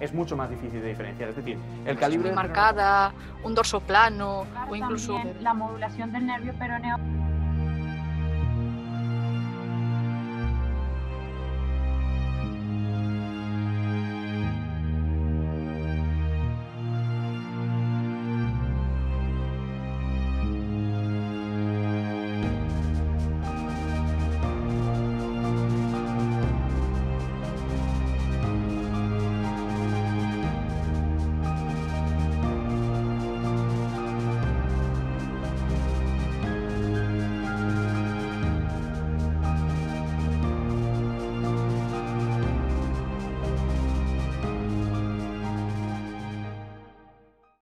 es mucho más difícil de diferenciar. Es decir, el pues calibre... marcada, un dorso plano o incluso la modulación del nervio peroneo